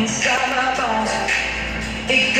Inside my bones.